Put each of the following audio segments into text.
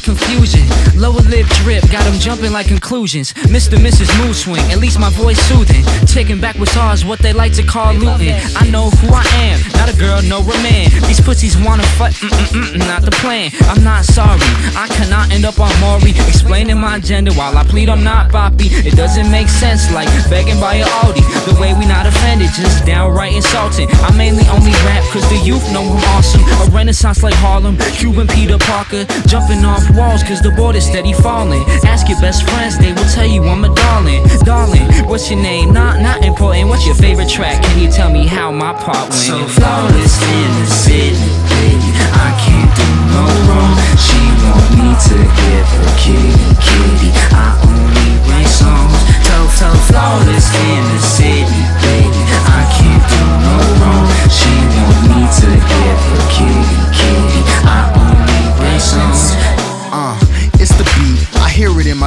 confusion. Lower lip drip, got him jumping like conclusions. Mr. Mrs. Mood swing, at least my voice soothing. Taking back what's ours, what they like to call looting. I know who I am, not a girl, no a man. These pussies wanna fight, mm mm mm, not the plan. I'm not sorry, I cannot end up on Maury. Explaining my gender while I plead I'm not Boppy. It doesn't make sense, like begging by a Aldi. The way we not offended, just downright insulting. I mainly only rap cause the youth know I'm awesome. A renaissance like Harlem, Cuban Peter Parker. Jumping off walls cause the board is steady falling. Ask your best friends, they will tell you I'm a darling. Darling, what's your name? Not, not important. What's your favorite track? Can you tell me how my part went? So flawless in the city,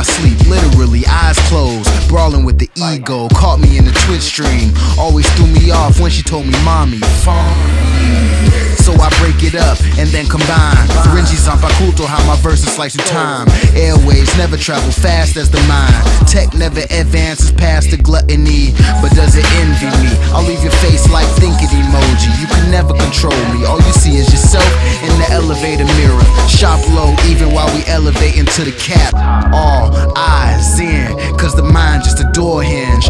my sleep, literally, eyes closed. Brawling with the ego, caught me in the twitch stream. Always threw me off when she told me, Mommy, phone. So I break it up and then combine. Renji Zanpakuto, how my verses slice through time. Airways never travel fast as the mind. Tech never advances past the gluttony, but does it envy me? I'll leave your face like thinking emoji. You can never control me. All you see is yourself in the elevator mirror. Shop low even while we elevate into the cap. All eyes in, cause the mind just a door hinge.